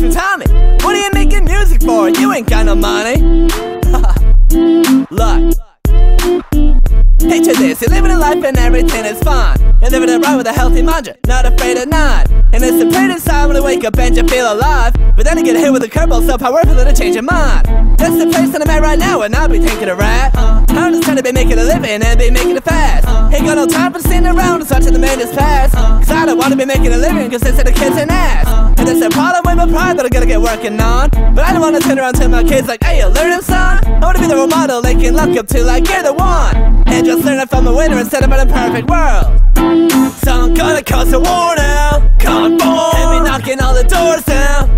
Tim Tommy, what are you making music for? You ain't got no money. Look. Picture this, you're living a life and everything is fine. You're living it right with a healthy mind, not afraid of none. And it's a pretty time when you wake up and you feel alive. But then you get hit with a curveball so powerful that it change your mind. That's the place that I'm at right now, and I'll be thinking of rat. Uh, I'm just trying to be making a living and be making it fast. Ain't got no time for sitting around and watching the minutes pass. Uh, Wanna be making a living, cause they said the kids an ass. And it's a problem with my pride that I gotta get working on. But I don't wanna turn around to my kids like, hey, you learning, son? I wanna be the role model they can look up to like you're the one. And just learn from a winner instead of an imperfect world. So I'm gonna cause a war now. Can't fall. And be knocking all the doors down.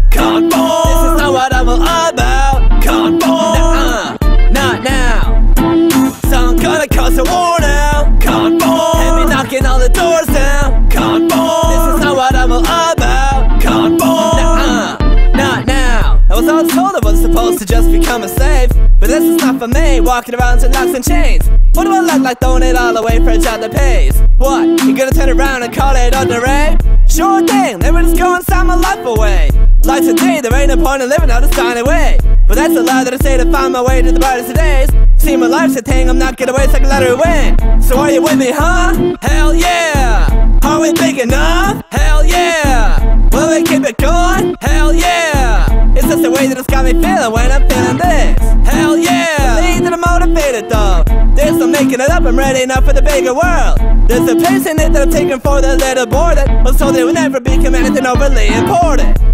Supposed to just become a slave. But this is not for me, walking around in locks and chains. What do I look like throwing it all away for a job that pays? What? You gonna turn around and call it underage? Sure thing, they would just go and sign my life away. Like today, there ain't no point in living, I'll just sign away. But that's a lie that I say to find my way to the brightest of days. See, my life's a thing, I'm not gonna waste like a letter win. So are you with me, huh? Hell yeah! Are we big enough? Way that it's got me feeling when I'm feeling this. Hell yeah! Believe that I'm motivated though. There's no making it up, I'm ready enough for the bigger world. There's a place in it that I'm taking for the little boy that was told it would never become anything overly important.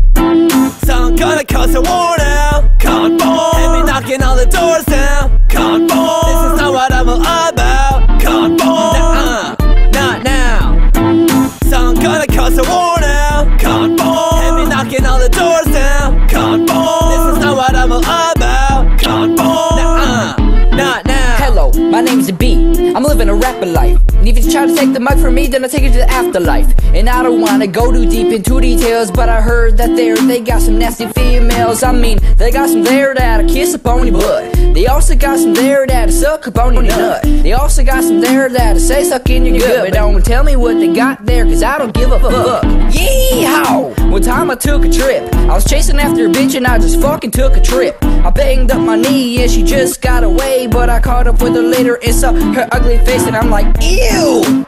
My name's B. I'm living a rapper life. And if you try to take the mic from me, then I take it to the afterlife. And I don't wanna go too deep into details, but I heard that there they got some nasty females. I mean, they got some there that'll kiss up on your butt. They also got some there that'll suck up on your nut. They also got some there that'll say suck in your gut. But don't tell me what they got there, cause I don't give a fuck. Yeehaw! One time I took a trip. I was chasing after a bitch and I just fucking took a trip. I banged up my knee and she just got away, but I caught up with her later and saw her ugly face and I'm like, ew!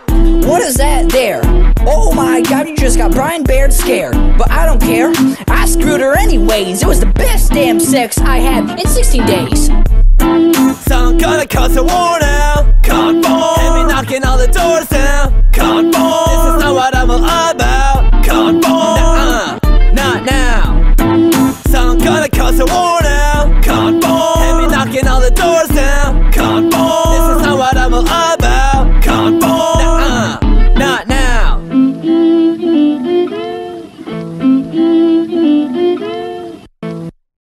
What is that there? Oh my god, you just got Brian Baird scared. But I don't care ways. It was the best damn sex I had in 16 days. Sound gonna cause a war now. Can't born. Heavy knocking all the doors down. Can't. This is not what I'm all about. Can't born. Nuh uh, not now. Sound gonna cause a war now. Can't born. Heavy knocking all the doors